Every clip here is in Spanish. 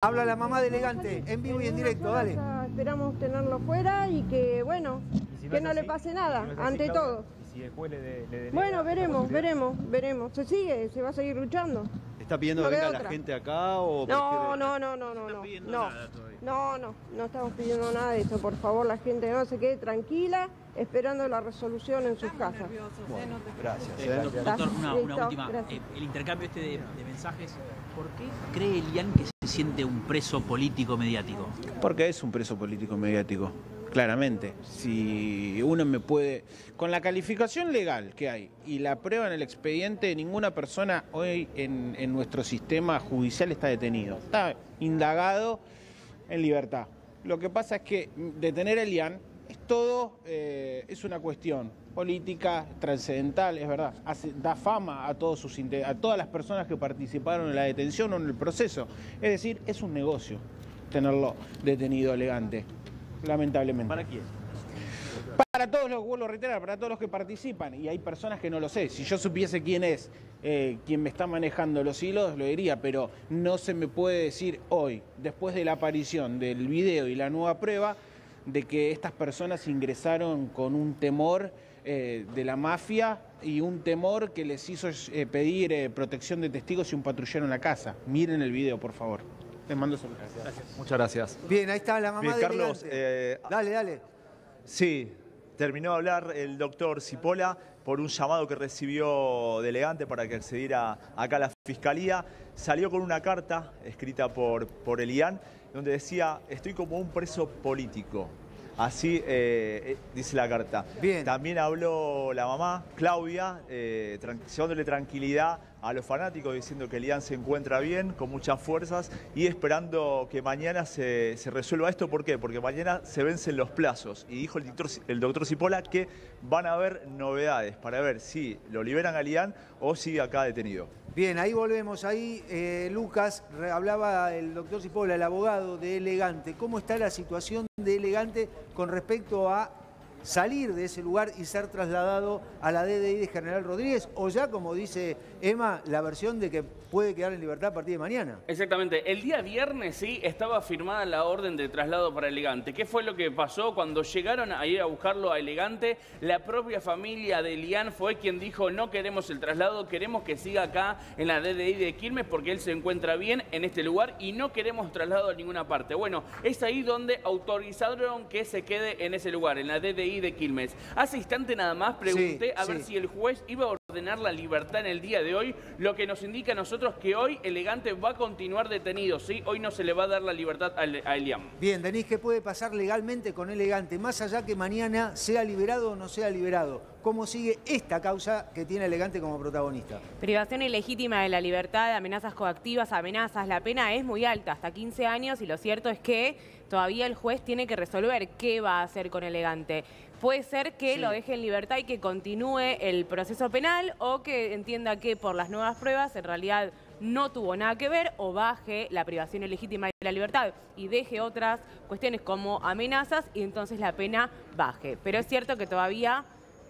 Habla la mamá de Elegante, en vivo y en directo, dale. Esperamos tenerlo fuera y que, bueno, si no que no le pase si nada, no es así, ante todo. Y si después le, de- le denega Bueno, veremos, veremos, veremos. Se sigue, se va a seguir luchando. ¿Está pidiendo No que venga la gente acá o No, no, no, no, no, no. No, no, no, no estamos pidiendo nada de eso. Por favor, la gente no se quede tranquila esperando la resolución en sus casas. Gracias. Eh, doc- Doctor, una, una Listo, última. gracias. Eh, el intercambio este de, de mensajes, ¿por qué cree Elian que se siente un preso político mediático? Porque es un preso político mediático, claramente. Si uno me puede... Con la calificación legal que hay y la prueba en el expediente, ninguna persona hoy en, en nuestro sistema judicial está detenido. Está indagado en libertad. Lo que pasa es que detener a Elian todo, eh, es una cuestión política, trascendental, es verdad. Hace- da fama a, todos sus, a todas las personas que participaron en la detención o en el proceso. Es decir, es un negocio tenerlo detenido elegante, lamentablemente. ¿Para quién? Para todos los, vuelvo a reiterar, para todos los que participan, y hay personas que no lo sé. Si yo supiese quién es eh, quien me está manejando los hilos, lo diría, pero no se me puede decir hoy, después de la aparición del video y la nueva prueba, de que estas personas ingresaron con un temor eh, de la mafia y un temor que les hizo eh, pedir eh, protección de testigos y un patrullero en la casa. Miren el video, por favor. Les mando saludos. Muchas gracias. Bien, ahí está la mamá Bien, de Carlos, eh, Dale, dale. Sí, terminó de hablar el doctor Cipola por un llamado que recibió de Elegante para que accediera acá a la Fiscalía. Salió con una carta escrita por, por Elian, donde decía, estoy como un preso político. Así eh, eh, dice la carta. Bien. También habló la mamá, Claudia, eh, llevándole tranquilidad a los fanáticos, diciendo que Elian se encuentra bien, con muchas fuerzas, y esperando que mañana se, se resuelva esto. ¿Por qué? Porque mañana se vencen los plazos. Y dijo el doctor, el doctor Cipolla que van a haber novedades para ver si lo liberan a Elian o sigue acá detenido. Bien, ahí volvemos. Ahí, eh, Lucas, hablaba el doctor Cipolla, el abogado de Elegante. ¿Cómo está la situación de Elegante con respecto a salir de ese lugar y ser trasladado a la DDI de General Rodríguez? O ya, como dice Emma, la versión de que puede quedar en libertad a partir de mañana. Exactamente. El día viernes sí estaba firmada la orden de traslado para Elegante. ¿Qué fue lo que pasó cuando llegaron a ir a buscarlo a Elegante? La propia familia de Elian fue quien dijo no queremos el traslado, queremos que siga acá en la DDI de Quilmes porque él se encuentra bien en este lugar y no queremos traslado a ninguna parte. Bueno, es ahí donde autorizaron que se quede en ese lugar, en la DDI de Quilmes. Hace instante nada más pregunté Sí, a ver sí. si el juez iba a ordenar la libertad en el día de hoy, lo que nos indica a nosotros que hoy Elegante va a continuar detenido, ¿sí? Hoy no se le va a dar la libertad a, a Eliam. Bien, Denis, ¿qué puede pasar legalmente con Elegante? Más allá que mañana sea liberado o no sea liberado. ¿Cómo sigue esta causa que tiene Elegante como protagonista? Privación ilegítima de la libertad, amenazas coactivas, amenazas. La pena es muy alta, hasta 15 años, y lo cierto es que todavía el juez tiene que resolver qué va a hacer con Elegante. Puede ser que Sí. lo deje en libertad y que continúe el proceso penal o que entienda que por las nuevas pruebas en realidad no tuvo nada que ver o baje la privación ilegítima de la libertad y deje otras cuestiones como amenazas y entonces la pena baje. Pero es cierto que todavía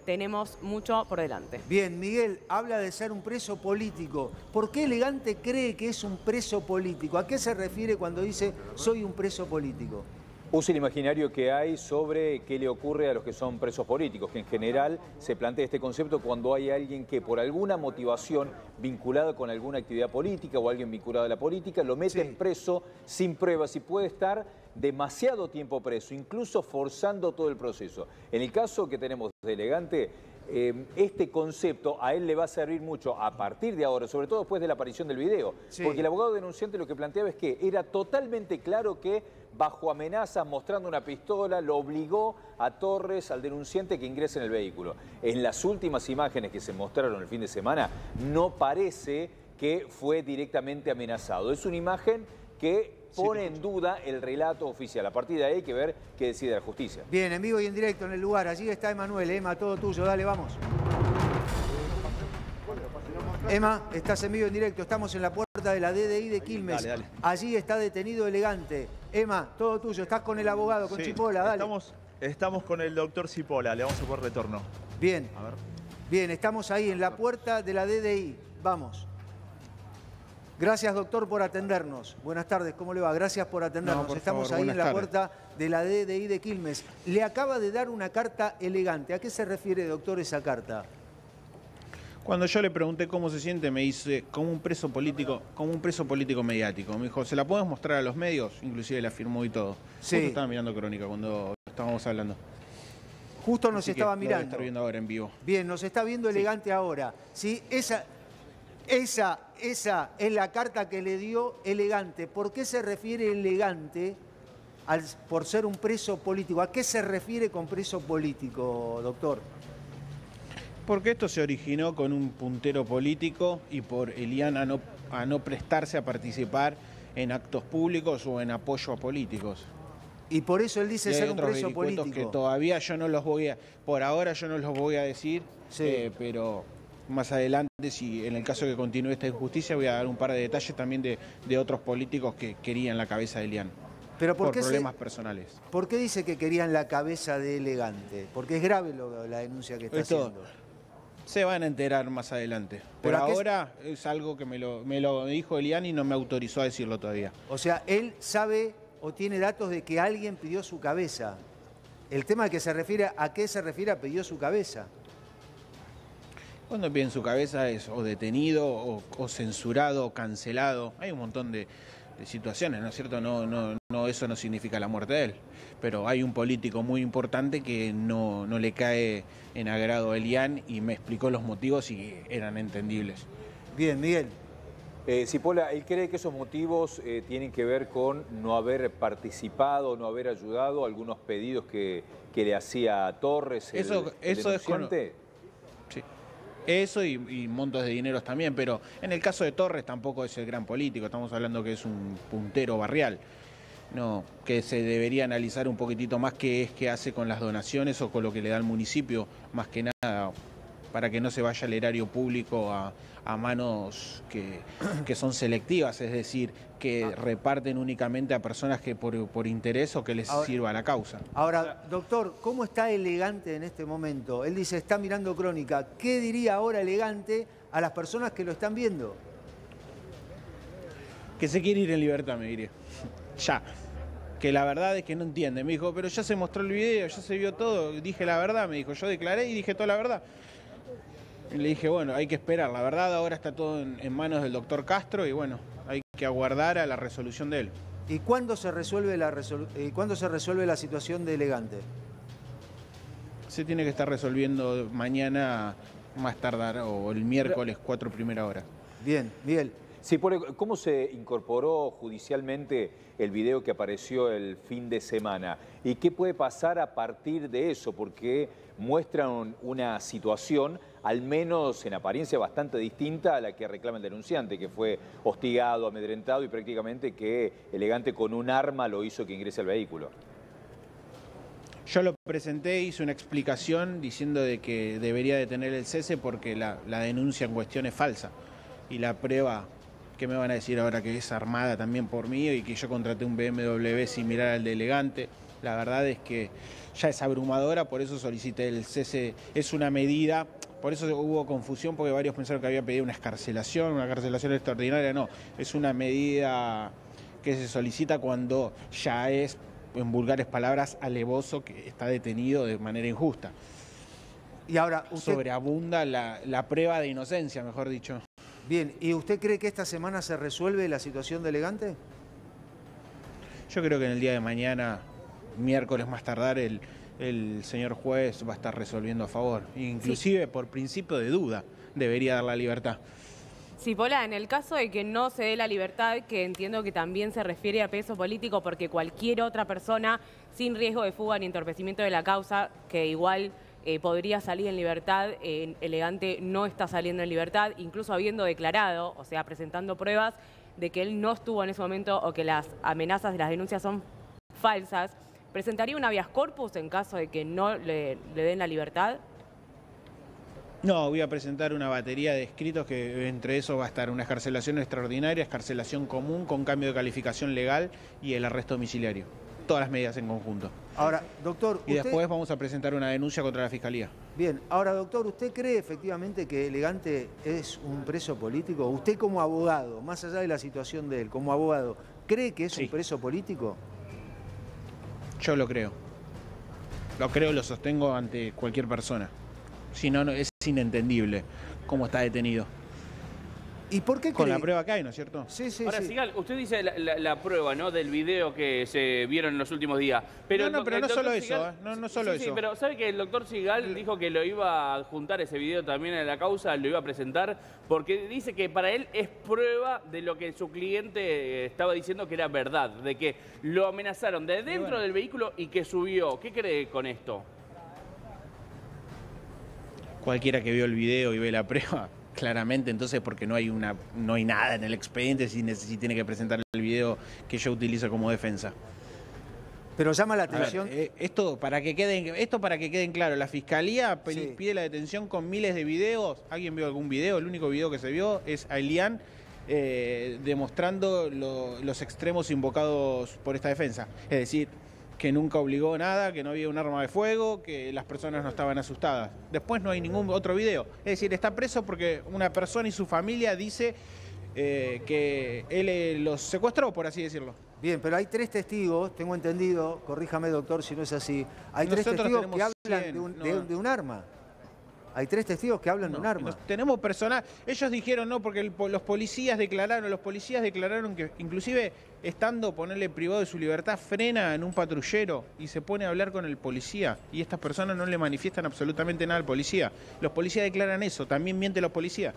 tenemos mucho por delante. Bien, Miguel habla de ser un preso político. ¿Por qué Elegante cree que es un preso político? ¿A qué se refiere cuando dice soy un preso político? Usa el imaginario que hay sobre qué le ocurre a los que son presos políticos, que en general se plantea este concepto cuando hay alguien que por alguna motivación vinculada con alguna actividad política o alguien vinculado a la política, lo meten Sí. preso sin pruebas y puede estar demasiado tiempo preso, incluso forzando todo el proceso. En el caso que tenemos de Elegante, eh, este concepto a él le va a servir mucho a partir de ahora, sobre todo después de la aparición del video. Sí. Porque el abogado denunciante lo que planteaba es que era totalmente claro que bajo amenazas, mostrando una pistola, lo obligó a Torres, al denunciante, que ingrese en el vehículo. En las últimas imágenes que se mostraron el fin de semana, no parece que fue directamente amenazado. Es una imagen que pone en duda el relato oficial. A partir de ahí hay que ver qué decide la justicia. Bien, en vivo y en directo en el lugar. Allí está Emanuel. Emma, todo tuyo. Dale, vamos. Emma, estás en vivo y en directo. Estamos en la puerta de la DDI de Quilmes. Dale, dale. Allí está detenido Elegante. Emma, todo tuyo. Estás con el abogado, con Sí, Chipola. Dale. Estamos, estamos con el doctor Cipolla, le vamos a poner retorno. Bien. A ver. Bien, estamos ahí en la puerta de la DDI. Vamos. Gracias, doctor, por atendernos. Buenas tardes, ¿cómo le va? Gracias por atendernos. No, por Estamos favor, ahí en la tardes. puerta de la DDI de Quilmes. Le acaba de dar una carta elegante. ¿A qué se refiere, doctor, esa carta? Cuando yo le pregunté cómo se siente, me dice, como un preso político, como un preso político mediático. Me dijo, ¿se la podemos mostrar a los medios? Inclusive la firmó y todo. Sí. Justo estaba mirando Crónica cuando estábamos hablando. Justo nos Así que estaba lo mirando. estar viendo ahora en vivo. Bien, nos está viendo elegante ahora. ¿sí? Esa, esa, esa es la carta que le dio elegante. ¿Por qué se refiere elegante al- por ser un preso político? ¿A qué se refiere con preso político, doctor? Porque esto se originó con un puntero político y por Elian a no, a no prestarse a participar en actos públicos o en apoyo a políticos. Y por eso él Y dice hay ser un otros preso político. que todavía yo no los voy a, por ahora yo no los voy a decir, Sí. eh, pero más adelante, si en el caso que continúe esta injusticia, voy a dar un par de detalles también de, de otros políticos que querían la cabeza de Elian. Pero ¿por, por qué se- problemas personales. ¿por qué dice que querían la cabeza de elegante? Porque es grave lo- la denuncia que está Esto- haciendo. Se van a enterar más adelante. Por Pero ¿a qué- ahora es algo que me lo, me lo dijo Elian y no me autorizó a decirlo todavía. O sea, él sabe o tiene datos de que alguien pidió su cabeza. El tema que se refiere, ¿a qué se refiere a pidió su cabeza? Cuando piden su cabeza es o detenido o, o censurado o cancelado. Hay un montón de, de situaciones, ¿no es cierto? No, no, no, eso no significa la muerte de él. Pero hay un político muy importante que no, no le cae en agrado a Elian y me explicó los motivos y eran entendibles. Bien, Miguel. Eh, Cipolla, él cree que esos motivos eh, tienen que ver con no haber participado, no haber ayudado a algunos pedidos que, que le hacía Torres. el- Eso- el eso es con-. Eso y, montos de dineros también, pero en el caso de Torres tampoco es el gran político, estamos hablando que es un puntero barrial. No, que se debería analizar un poquitito más qué es que hace con las donaciones o con lo que le da al municipio, más que nada para que no se vaya el erario público a, a manos que, que son selectivas, es decir, que reparten únicamente a personas que por, por interés o que les Ahora- sirva la causa. Ahora, doctor, ¿cómo está elegante en este momento? Él dice, está mirando crónica. ¿Qué diría ahora elegante a las personas que lo están viendo? Que se quiere ir en libertad, me diría. Ya. Que la verdad es que no entiende. Me dijo, pero ya se mostró el video, ya se vio todo. Dije la verdad, me dijo. Yo declaré y dije toda la verdad. Y le dije, bueno, hay que esperar. La verdad ahora está todo en, en manos del doctor Castro y bueno, hay que aguardar a la resolución de él. ¿Y cuándo se resuelve la, resolu- eh, ¿cuándo se resuelve la situación de elegante? Se tiene que estar resolviendo mañana más tardar o el miércoles 4 primera hora. Bien, Miguel. Cipolla, ¿cómo se incorporó judicialmente el video que apareció el fin de semana? ¿Y qué puede pasar a partir de eso? Porque muestran una situación, al menos en apariencia, bastante distinta a la que reclama el denunciante, que fue hostigado, amedrentado y prácticamente que elegante con un arma lo hizo que ingrese al vehículo. Yo lo presenté, hice una explicación diciendo de que debería detener el cese porque la, denuncia en cuestión es falsa. Y la prueba, que me van a decir ahora que es armada también por mí y que yo contraté un BMW similar al de Elegante, la verdad es que ya es abrumadora, por eso solicité el cese. Es una medida, por eso hubo confusión porque varios pensaron que había pedido una escarcelación, una escarcelación extraordinaria. No, es una medida que se solicita cuando ya es, en vulgares palabras, alevoso que está detenido de manera injusta. Y ahora, usted, Sobreabunda la, la prueba de inocencia, mejor dicho. bien, ¿y usted cree que esta semana se resuelve la situación de elegante? Yo creo que en el día de mañana, miércoles más tardar, el, el señor juez va a estar resolviendo a favor. Inclusive por principio de duda debería dar la libertad. Cipolla, en el caso de que no se dé la libertad, que entiendo que también se refiere a peso político, porque cualquier otra persona sin riesgo de fuga ni entorpecimiento de la causa, que igual eh, podría salir en libertad, eh, Elegante no está saliendo en libertad, incluso habiendo declarado, o sea, presentando pruebas de que él no estuvo en ese momento o que las amenazas de las denuncias son falsas, ¿presentaría un habeas corpus en caso de que no le, le den la libertad? No, voy a presentar una batería de escritos que entre eso va a estar una escarcelación extraordinaria, escarcelación común con cambio de calificación legal y el arresto domiciliario. Todas las medidas en conjunto. Ahora, doctor, Y usted- después vamos a presentar una denuncia contra la Fiscalía. Bien, ahora doctor, ¿usted cree efectivamente que Elegante es un preso político? Usted como abogado, más allá de la situación de él, como abogado, ¿cree que es Sí. un preso político? Yo lo creo. Lo creo, lo sostengo ante cualquier persona. Si no, es inentendible cómo está detenido. ¿Y por qué Con cree? la prueba que hay, ¿no es cierto? Sí, sí, Ahora, sí. Sigal, usted dice la, la- la prueba, ¿no? Del video que se vieron en los últimos días. Pero No, no, pero no solo eso, ¿eh? No, no solo Sí, sí, eso. pero ¿sabe que el doctor Sigal dijo que lo iba a juntar ese video también en la causa, lo iba a presentar? Porque dice que para él es prueba de lo que su cliente eh, estaba diciendo que era verdad, de que lo amenazaron de dentro bueno. del vehículo y que subió. ¿Qué cree con esto? Cualquiera que vio el video y ve la prueba, claramente, entonces porque no hay una, no hay nada en el expediente si, tiene que presentar el video que yo utilizo como defensa. Pero llama la ver, atención. eh, esto para que queden, esto para que queden claro, la fiscalía Sí. pide la detención con miles de videos. ¿Alguien vio algún video? El único video que se vio es a Elian eh, demostrando lo- los extremos invocados por esta defensa. Es decir, que nunca obligó nada, que no había un arma de fuego, que las personas no estaban asustadas. Después no hay ningún otro video. Es decir, está preso porque una persona y su familia dice eh, que él eh, los secuestró, por así decirlo. Bien, pero hay tres testigos, tengo entendido, corríjame doctor si no es así, hay tres testigos que hablan 100, de, un, no. de- de un arma. Hay tres testigos que hablan de No, un arma. tenemos personal. Ellos dijeron no, porque el los policías declararon, los policías declararon que inclusive estando ponerle privado de su libertad, frena en un patrullero y se pone a hablar con el policía. Y estas personas no le manifiestan absolutamente nada al policía. Los policías declaran eso, también mienten los policías.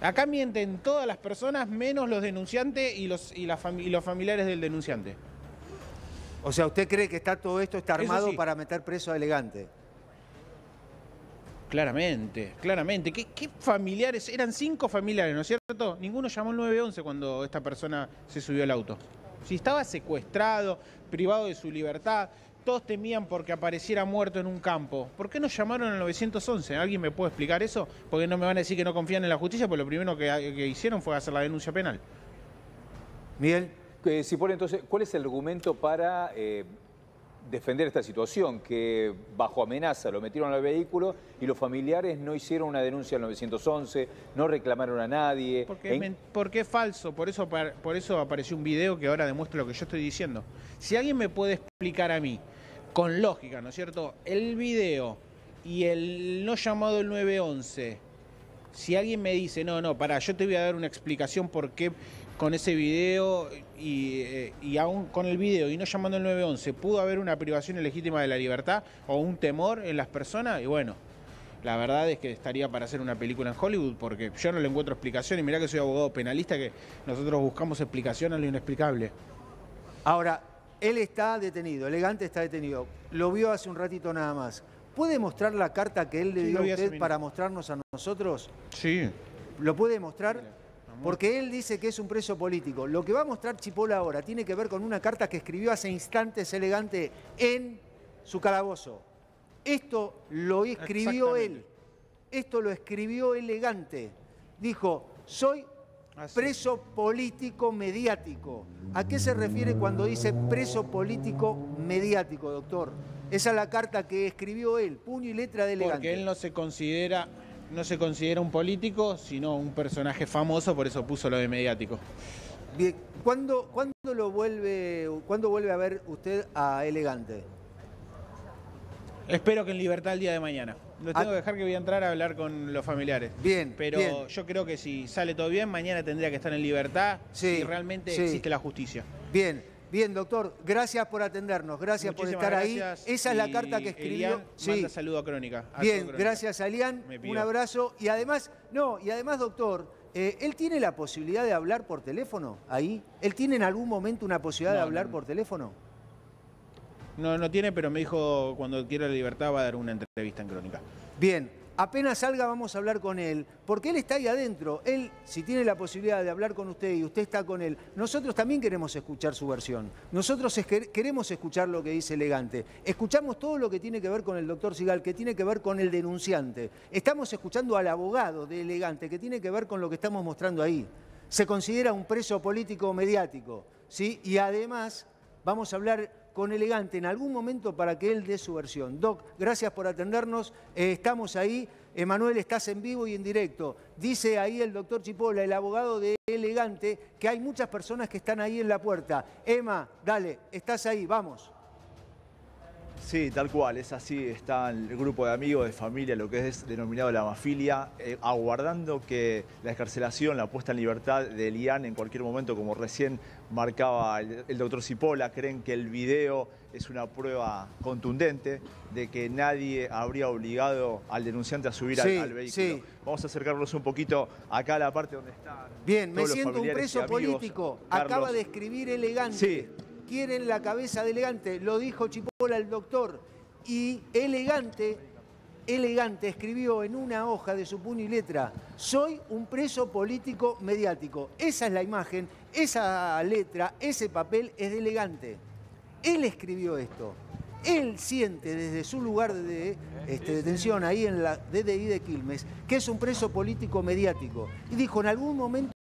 Acá mienten todas las personas menos los denunciantes y los, y, la fami- y los familiares del denunciante. O sea, ¿usted cree que está todo esto está armado sí. para meter preso a Elegante? Claramente, claramente. ¿Qué, qué familiares? Eran cinco familiares, ¿no es cierto? Ninguno llamó al 911 cuando esta persona se subió al auto. Si estaba secuestrado, privado de su libertad, todos temían porque apareciera muerto en un campo. ¿Por qué no llamaron al 911? ¿Alguien me puede explicar eso? Porque no me van a decir que no confían en la justicia, porque lo primero que, que hicieron fue hacer la denuncia penal. Miguel, Eh, si por entonces, ¿cuál es el argumento para eh, defender esta situación? Que bajo amenaza lo metieron al vehículo y los familiares no hicieron una denuncia al 911, no reclamaron a nadie. Porque, En- porque es falso, por eso, por eso apareció un video que ahora demuestra lo que yo estoy diciendo. Si alguien me puede explicar a mí, con lógica, ¿no es cierto? El video y el no llamado el 911, si alguien me dice, no, no, pará, yo te voy a dar una explicación por qué con ese video y, eh, y aún con el video y no llamando el 911 pudo haber una privación ilegítima de la libertad o un temor en las personas, y bueno, la verdad es que estaría para hacer una película en Hollywood porque yo no le encuentro explicación y mirá que soy abogado penalista que nosotros buscamos explicación a lo inexplicable. ahora, él está detenido, Elegante está detenido. Lo vio hace un ratito nada más. ¿Puede mostrar la carta que él le dio a usted para mostrarnos a nosotros? Sí. ¿Lo puede mostrar? Porque él dice que es un preso político. Lo que va a mostrar Chipola ahora tiene que ver con una carta que escribió hace instantes elegante en su calabozo. Esto lo escribió él. Esto lo escribió elegante. Dijo, soy Así. preso político mediático. ¿A qué se refiere cuando dice preso político mediático, doctor? Esa es la carta que escribió él, puño y letra de elegante. Porque él no se considera no se considera un político, sino un personaje famoso, por eso puso lo de mediático. Bien, ¿cuándo, cuándo lo vuelve, ¿cuándo vuelve a ver usted a Elegante? Espero que en libertad el día de mañana. Lo tengo Ah. que dejar que voy a entrar a hablar con los familiares. Bien, Pero bien. yo creo que si sale todo bien, mañana tendría que estar en libertad Sí, si realmente sí. existe la justicia. Bien, bien, doctor, gracias por atendernos, gracias por estar gracias. ahí. Esa es la carta que escribió. Elian manda saludo a Crónica. a Bien, Crónica. gracias a Elian, un abrazo. Y además, no, y además, doctor, eh, ¿él tiene la posibilidad de hablar por teléfono ahí? ¿Él tiene en algún momento una posibilidad de hablar no. por teléfono? No, no tiene, pero me dijo cuando quiera la libertad va a dar una entrevista en Crónica. Bien, apenas salga vamos a hablar con él, porque él está ahí adentro. Él, si tiene la posibilidad de hablar con usted y usted está con él, nosotros también queremos escuchar su versión. Nosotros queremos escuchar lo que dice Elegante. Escuchamos todo lo que tiene que ver con el doctor Sigal, que tiene que ver con el denunciante. Estamos escuchando al abogado de Elegante, que tiene que ver con lo que estamos mostrando ahí. Se considera un preso político mediático, ¿sí? Y además vamos a hablar con Elegante en algún momento para que él dé su versión. Doc, gracias por atendernos. Eh, estamos ahí. Emanuel, estás en vivo y en directo. Dice ahí el doctor Chipola, el abogado de Elegante, que hay muchas personas que están ahí en la puerta. Emma, dale, estás ahí, vamos. Sí, tal cual, es así, está el grupo de amigos, de familia, lo que es denominado la mafilia, eh, aguardando que la escarcelación, la puesta en libertad de Elian en cualquier momento, como recién marcaba el, el doctor Cipolla, creen que el video es una prueba contundente de que nadie habría obligado al denunciante a subir al- Sí, al, vehículo. sí. Vamos a acercarnos un poquito acá a la parte donde están. Bien, me siento un preso amigos. político. Carlos. Acaba de escribir elegante. Sí. Quieren la cabeza de elegante. Lo dijo Chipola el doctor. Y elegante, elegante escribió en una hoja de su puño y letra: Soy un preso político mediático. Esa es la imagen, esa letra, ese papel es de elegante. Él escribió esto. Él siente desde su lugar de este, detención ahí en la DDI de Quilmes que es un preso político mediático. Y dijo, en algún momento